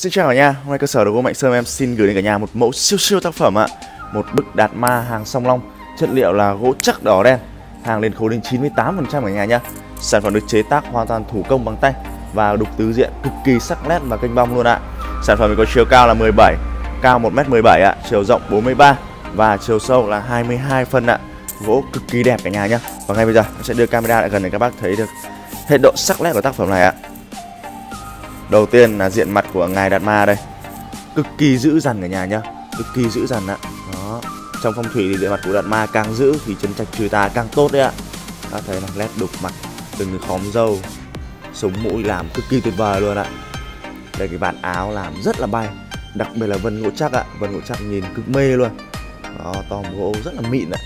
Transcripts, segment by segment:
Xin chào cả nhà, hôm nay cơ sở đồ gỗ Mạnh Sơn em xin gửi đến cả nhà một mẫu siêu siêu tác phẩm ạ. Một bức đạt ma hàng song long, chất liệu là gỗ chắc đỏ đen Hàng lên khối đến 98% cả nhà nhá. Sản phẩm được chế tác hoàn toàn thủ công bằng tay Và đục tứ diện cực kỳ sắc nét và kênh bong luôn ạ. Sản phẩm có chiều cao là 17, cao 1m17 ạ, chiều rộng 43 Và chiều sâu là 22 phân ạ. Gỗ cực kỳ đẹp cả nhà nhá. Và ngay bây giờ em sẽ đưa camera lại gần để các bác thấy được hết độ sắc nét của tác phẩm này ạ. Đầu tiên là diện mặt của ngài Đạt Ma đây. Cực kỳ dữ dằn cả nhà nhá. Cực kỳ dữ dằn ạ. Đó. Trong phong thủy thì diện mặt của Đạt Ma càng dữ Thì chân trạch trừ tà càng tốt đấy ạ. Các thấy là nét đục mặt, Từng cái khóm dâu, Sống mũi làm cực kỳ tuyệt vời luôn ạ. Đây, cái bản áo làm rất là bay. Đặc biệt là vân gỗ chắc ạ. Vân gỗ chắc nhìn cực mê luôn. Đó, tòm gỗ rất là mịn ạ.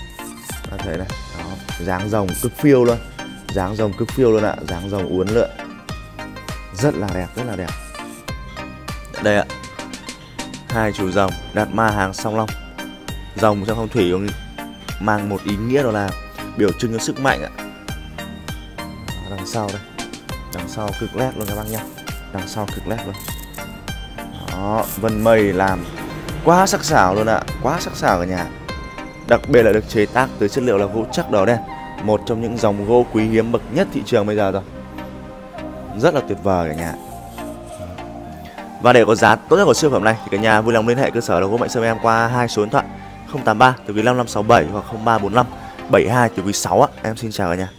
Ta thấy này, Đó, dáng rồng cực phiêu luôn. Dáng rồng cực phiêu luôn ạ. Dáng rồng uốn lượn rất là đẹp, rất là đẹp. Đây ạ. Hai chú rồng đạt ma hàng song long. Rồng trong phong thủy mang một ý nghĩa đó là biểu trưng cho sức mạnh ạ. Đằng sau đây. Đằng sau cực lét luôn các bác nhá. Đằng sau cực lét luôn. Đó, vân mây làm quá sắc sảo luôn ạ. Quá sắc sảo cả nhà. Đặc biệt là được chế tác từ chất liệu là gỗ chắc đỏ đen. Một trong những dòng gỗ quý hiếm bậc nhất thị trường bây giờ rồi rất là tuyệt vời cả nhà và để có giá tốt nhất của siêu phẩm này, thì cả nhà vui lòng liên hệ cơ sở đồ gỗ mạnh sơn em qua hai số điện thoại 083 từ quý 5567 hoặc 0345 72 từ quý 6 ạ. Em xin chào cả nhà.